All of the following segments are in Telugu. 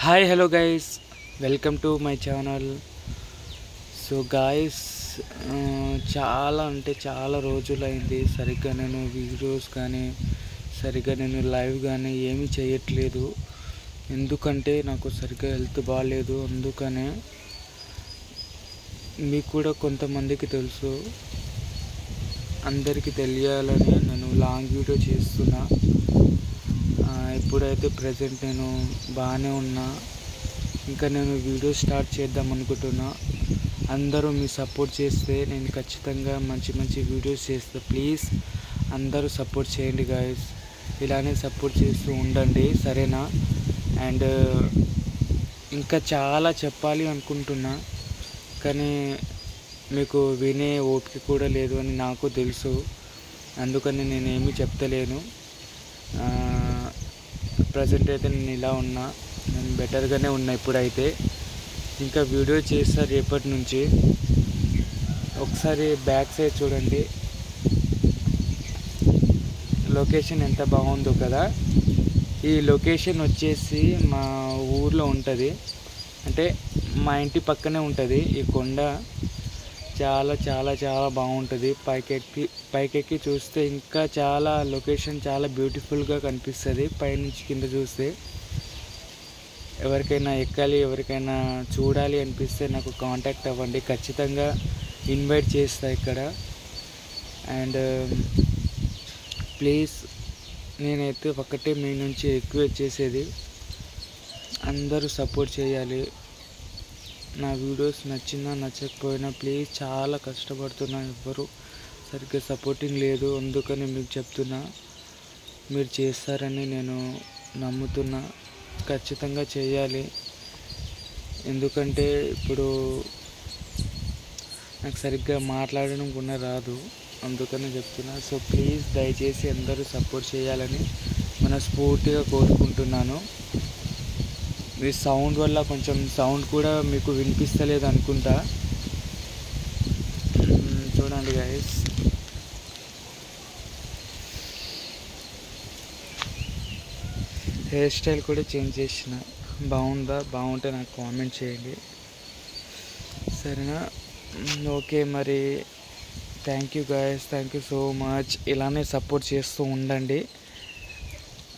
Hi hello guys welcome to my channel so guys చాలా అంటే చాలా రోజులైంది. సరిగ్గా నేను వీడియోస్ కానీ సరిగ్గా నేను లైవ్ కానీ ఏమీ చేయట్లేదు. ఎందుకంటే నాకు సరిగ్గా హెల్త్ బాగాలేదు అందుకనే మీకు కూడా కొంతమందికి తెలుసు. అందరికీ తెలియాలని నేను లాంగ్ వీడియో చేస్తున్నా. ఇప్పుడైతే ప్రజెంట్ నేను బాగానే ఉన్నా. ఇంకా నేను వీడియో స్టార్ట్ చేద్దాం అనుకుంటున్నా. అందరూ మీ సపోర్ట్ చేస్తే నేను ఖచ్చితంగా మంచి మంచి వీడియోస్ చేస్తా. ప్లీజ్ అందరూ సపోర్ట్ చేయండి గాయస్ ఇలానే సపోర్ట్ చేస్తూ ఉండండి సరేనా? అండ్ ఇంకా చాలా చెప్పాలి అనుకుంటున్నా. కానీ మీకు వినే ఓపిక కూడా లేదు అని నాకు తెలుసు. అందుకని నేను ఏమీ చెప్తలేను ప్రజెంట్ అయితే నేను ఇలా ఉన్నా. నేను బెటర్గానే ఉన్నా ఇప్పుడైతే. ఇంకా వీడియో చేస్తా రేపటి నుంచి. ఒకసారి బ్యాక్ సైడ్ చూడండి. లొకేషన్ ఎంత బాగుందో కదా. ఈ లొకేషన్ వచ్చేసి మా ఊర్లో ఉంటుంది. అంటే మా ఇంటి పక్కనే ఉంటుంది. ఈ కొండ చాలా చాలా చాలా బాగుంటుంది. పైకెక్కి పైకెక్కి చూస్తే ఇంకా చాలా లొకేషన్ చాలా బ్యూటిఫుల్గా కనిపిస్తుంది. పైనుంచి కింద చూస్తే ఎవరికైనా ఎక్కాలి ఎవరికైనా చూడాలి అనిపిస్తే నాకు కాంటాక్ట్ అవ్వండి. ఖచ్చితంగా ఇన్వైట్ చేస్తా ఇక్కడ. అండ్ ప్లీజ్ నేనైతే ఒకటే మీ నుంచి రిక్వెస్ట్ చేసేది అందరూ సపోర్ట్ చేయాలి. నా వీడియోస్ నచ్చినా నచ్చకపోయినా ప్లీజ్ చాలా కష్టపడుతున్నా ఎవ్వరు. సరిగ్గా సపోర్టింగ్ లేదు అందుకని మీకు చెప్తున్నా. మీరు చేస్తారని నేను నమ్ముతున్నా. ఖచ్చితంగా చేయాలి. ఎందుకంటే ఇప్పుడు నాకు సరిగ్గా మాట్లాడడం కూడా రాదు. అందుకని చెప్తున్నా. సో ప్లీజ్ దయచేసి అందరూ సపోర్ట్ చేయాలని మనస్ఫూర్తిగా కోరుకుంటున్నాను. మీ సౌండ్ వల్ల కొంచెం సౌండ్ కూడా మీకు వినిపిస్తలేదు అనుకుంటా. చూడండి గైస్ హెయిర్ స్టైల్ కూడా చేంజ్ చేసిన. బాగుందా? బాగుంటే నాకు కామెంట్ చేయండి. సరేనా? ఓకే మరి thank you guys thank you so much ఇలానే సపోర్ట్ చేస్తూ ఉండండి.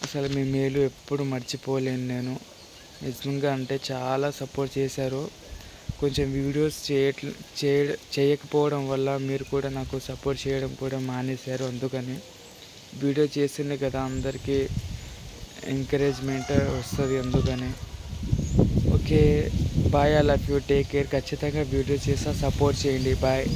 అసలు మీ మేలు ఎప్పుడు మర్చిపోలేను నేను. నిజంగా అంటే చాలా సపోర్ట్ చేశారు. కొంచెం వీడియోస్ చేయట్ల చేయకపోవడం వల్ల మీరు కూడా నాకు సపోర్ట్ చేయడం కూడా మానేశారు. అందుకని వీడియో చేసింది కదా అందరికీ ఎంకరేజ్మెంట్ వస్తుంది అందుకని. Okay bye I love you. Take care. ఖచ్చితంగా వీడియో చేస్తా. సపోర్ట్ చేయండి. బాయ్.